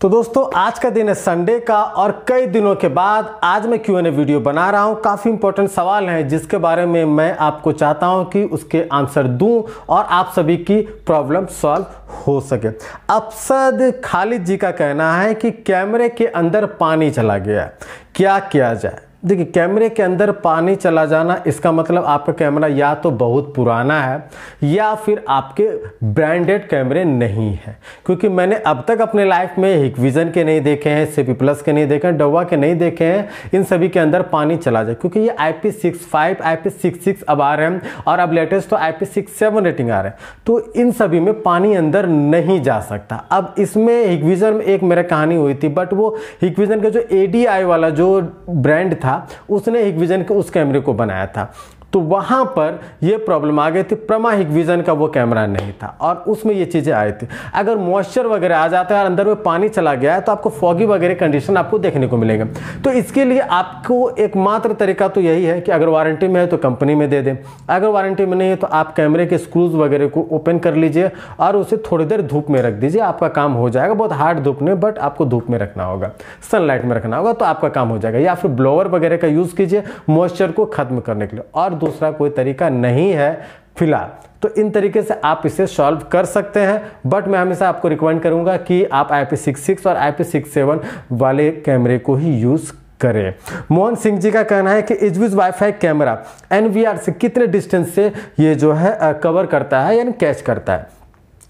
तो दोस्तों, आज का दिन है संडे का और कई दिनों के बाद आज मैं क्यों वीडियो बना रहा हूँ। काफ़ी इंपॉर्टेंट सवाल हैं, जिसके बारे में मैं आपको चाहता हूँ कि उसके आंसर दूँ और आप सभी की प्रॉब्लम सॉल्व हो सके। अफसद खालिद जी का कहना है कि कैमरे के अंदर पानी चला गया क्या किया जाए? देखिए, कैमरे के अंदर पानी चला जाना, इसका मतलब आपका कैमरा या तो बहुत पुराना है, या फिर आपके ब्रांडेड कैमरे नहीं हैं। क्योंकि मैंने अब तक अपने लाइफ में हिक विजन के नहीं देखे हैं सीपी प्लस के नहीं देखे हैं, डवा के नहीं देखे हैं, इन सभी के अंदर पानी चला जाए। क्योंकि ये I P six five I P six six अब आ रहे हैं, और अब लेटेस्ट तो I P six seven rating आ रहे हैं। तो इन सभी में पानी अंदर नहीं जा सकता। अब इसमें हिक विजन में एक मेरा कहानी हुई थी बट वो हिक विजन का जो ए डी आई वाला जो ब्रांड था था उसने एक विजन के उस कैमरे को बनाया था। तो वहाँ पर यह प्रॉब्लम आ गई थी। प्रमाहिक विजन का वो कैमरा नहीं था और उसमें ये चीज़ें आई थी। अगर मॉइस्चर वगैरह आ जाता है और अंदर में पानी चला गया है तो आपको फॉगी वगैरह कंडीशन आपको देखने को मिलेगा। तो इसके लिए आपको एकमात्र तरीका तो यही है कि अगर वारंटी में है तो कंपनी में दे दें। अगर वारंटी में नहीं है तो आप कैमरे के स्क्रूज वगैरह को ओपन कर लीजिए और उसे थोड़ी देर धूप में रख दीजिए। आपका काम हो जाएगा। बहुत हार्ड धूप नहीं बट आपको धूप में रखना होगा। सनलाइट में रखना होगा तो आपका काम हो जाएगा। या फिर ब्लोअर वगैरह का यूज़ कीजिए मॉइस्चर को खत्म करने के लिए। और दूसरा कोई तरीका नहीं है फ़िलहाल। तो इन तरीके से आप इसे सॉल्व कर सकते हैं बट मैं हमेशा आपको रिकमेंड करूँगा कि आप आई पी और आई पी वाले कैमरे को ही यूज़ करें। मोहन सिंह जी का कहना है कि इजविज वाईफाई कैमरा एनवीआर से कितने डिस्टेंस से ये जो है कवर करता है यानी कैच करता है?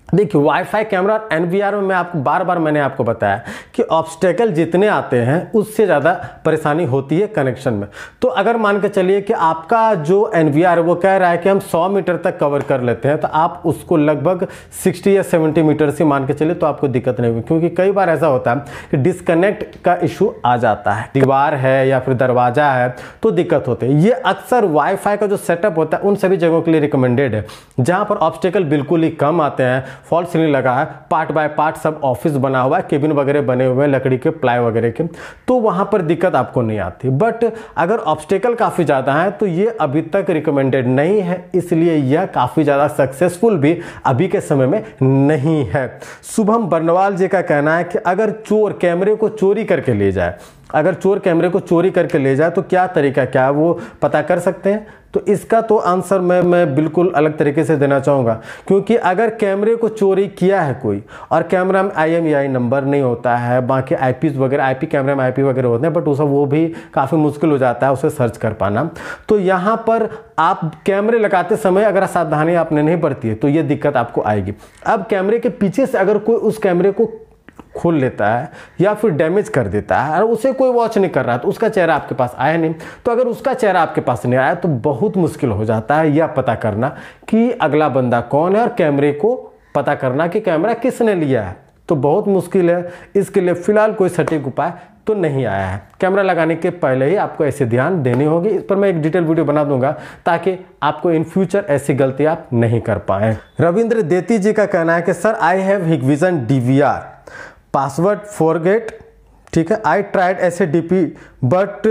देखिए वाईफाई कैमरा एनवीआर में मैं आपको बार बार मैंने आपको बताया कि ऑब्स्टेकल जितने आते हैं, उससे ज़्यादा परेशानी होती है कनेक्शन में। तो अगर मान के चलिए कि आपका जो एनवीआर है, वो कह रहा है कि हम 100 मीटर तक कवर कर लेते हैं तो आप उसको लगभग 60 या 70 मीटर से मान के चलिए तो आपको दिक्कत नहीं होगी। क्योंकि कई बार ऐसा होता है कि डिसकनेक्ट का इशू आ जाता है। दीवार है या फिर दरवाज़ा है तो दिक्कत होती है। ये अक्सर वाईफाई का जो सेटअप होता है, उन सभी जगहों के लिए रिकमेंडेड है। जहाँ पर ऑब्स्टेकल बिल्कुल ही कम आते हैं फॉल सीलिंग लगा है, पार्ट बाय पार्ट सब ऑफ़िस बना हुआ है, केबिन वगैरह बने हुए हैं, लकड़ी के, प्लाई वगैरह के। तो वहाँ पर दिक्कत आपको नहीं आती। बट अगर ऑब्स्टेकल काफ़ी ज़्यादा है तो ये अभी तक रिकमेंडेड नहीं है, इसलिए यह काफ़ी ज़्यादा सक्सेसफुल भी अभी के समय में नहीं है। शुभम बर्नवाल जी का कहना है कि अगर चोर कैमरे को चोरी करके ले जाए, अगर चोर कैमरे को चोरी करके ले जाए तो क्या तरीका, क्या है वो पता कर सकते हैं? तो इसका तो आंसर मैं मैं बिल्कुल अलग तरीके से देना चाहूँगा। क्योंकि अगर कैमरे को चोरी किया है कोई, और कैमरा में आई नंबर नहीं होता है, बाकी आई वगैरह आई कैमरे में आईपी वगैरह होते हैं बट उसे वो भी काफ़ी मुश्किल हो जाता है उसे सर्च कर पाना। तो यहाँ पर आप कैमरे लगाते समय अगर सावधानी आपने नहीं बरती है तो ये दिक्कत आपको आएगी। अब कैमरे के पीछे से अगर कोई उस कैमरे को खोल लेता है या फिर डैमेज कर देता है। और उसे कोई वॉच नहीं कर रहा तो उसका चेहरा आपके पास आया नहीं। तो अगर उसका चेहरा आपके पास नहीं आया तो बहुत मुश्किल हो जाता है यह पता करना कि अगला बंदा कौन है और कैमरे को पता करना कि कैमरा किसने लिया है। तो बहुत मुश्किल है। इसके लिए फ़िलहाल कोई सटीक उपाय तो नहीं आया है। कैमरा लगाने के पहले ही आपको ऐसे ध्यान देनी होगी। इस पर मैं एक डिटेल वीडियो बना दूँगा ताकि आपको इन फ्यूचर ऐसी गलती आप नहीं कर पाए। रविंद्र देती जी का कहना है कि, sir I have Hikvision DVR password forget ठीक है? I tried S A D P but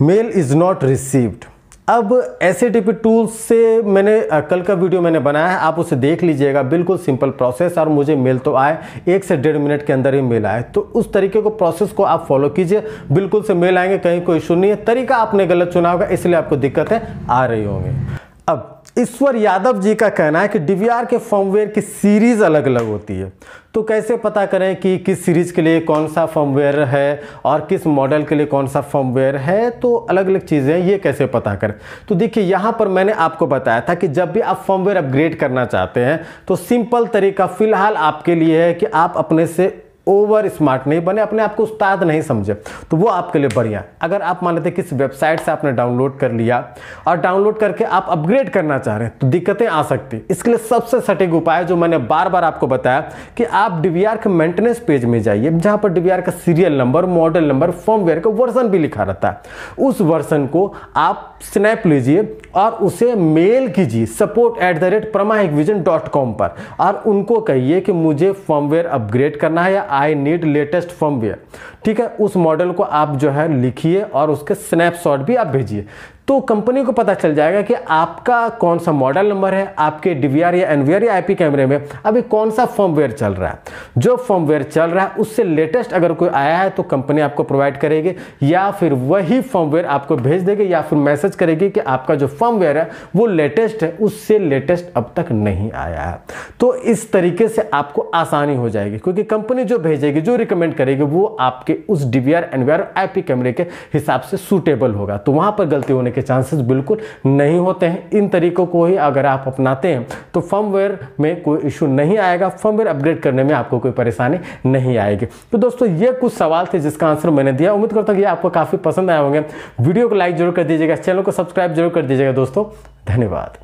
mail is not received अब एस ए टूल से मैंने कल का वीडियो मैंने बनाया है, आप उसे देख लीजिएगा। बिल्कुल सिंपल प्रोसेस और मुझे मेल तो आए, एक से डेढ़ मिनट के अंदर ही मेल आए। तो उस तरीके को प्रोसेस को आप फॉलो कीजिए। बिल्कुल से मेल आएँगे, कहीं कोई इशू नहीं है। तरीका आपने गलत चुना होगा, इसलिए आपको दिक्कतें आ रही होंगी। अब, ईश्वर यादव जी का कहना है कि डीवीआर के फॉर्मवेयर की सीरीज़ अलग अलग होती है। तो कैसे पता करें कि किस सीरीज़ के लिए कौन सा फॉर्मवेयर है और किस मॉडल के लिए कौन सा फॉर्मवेयर है? तो अलग अलग चीज़ें ये कैसे पता करें? तो देखिए, यहाँ पर मैंने आपको बताया था कि जब भी आप फॉर्मवेयर अपग्रेड करना चाहते हैं तो सिंपल तरीका फ़िलहाल आपके लिए है कि आप अपने से ओवर स्मार्ट नहीं बने, अपने आप को उस्ताद नहीं समझे। तो वो आपके लिए बढ़िया। अगर आप मान लेते किस वेबसाइट से आपने डाउनलोड कर लिया और डाउनलोड करके आप अपग्रेड करना चाह रहे हैं तो दिक्कतें आ सकती इसके लिए सबसे सटीक उपाय जो मैंने बार बार आपको बताया कि आप डीवीआर के मेंटेनेंस पेज में जाइए, जहाँ पर डीवीआर का serial number model number firmware का वर्जन भी लिखा रहता है। उस वर्जन को आप स्नैप लीजिए और उसे मेल कीजिए support at the rate vision dot com पर। और उनको कहिए कि मुझे फॉर्मवेयर अपग्रेड करना है या आई नीड लेटेस्ट फर्मवेयर ठीक है, उस मॉडल को आप जो है लिखिए और उसके स्नैपशॉट भी आप भेजिए। तो कंपनी को पता चल जाएगा कि आपका कौन सा मॉडल नंबर है, आपके डीवीआर या एनवीआर या आईपी कैमरे में अभी कौन सा फॉर्मवेयर चल रहा है। जो फॉर्मवेयर चल रहा है, उससे लेटेस्ट अगर कोई आया है तो कंपनी आपको प्रोवाइड करेगी, या फिर वही फॉर्मवेयर आपको भेज देगी, या फिर मैसेज करेगी कि आपका जो फॉर्मवेयर है, वो लेटेस्ट है, उससे लेटेस्ट अब तक नहीं आया है। तो इस तरीके से आपको आसानी हो जाएगी, क्योंकि कंपनी जो भेजेगी, जो रिकमेंड करेगी, वो आपके उस डीवीआर एनवीआर आईपी कैमरे के हिसाब से सूटेबल होगा। तो वहाँ पर गलती होने के चांसेस बिल्कुल नहीं होते हैं। इन तरीकों को ही अगर आप अपनाते हैं तो फर्मवेयर में कोई इशू नहीं आएगा। फर्मवेयर अपग्रेड करने में आपको कोई परेशानी नहीं आएगी। तो दोस्तों, ये कुछ सवाल थे जिसका आंसर मैंने दिया। उम्मीद करता हूँ कि आपको काफ़ी पसंद आए होंगे। वीडियो को लाइक ज़रूर कर दीजिएगा चैनल को सब्सक्राइब ज़रूर कर दीजिएगा दोस्तों। धन्यवाद।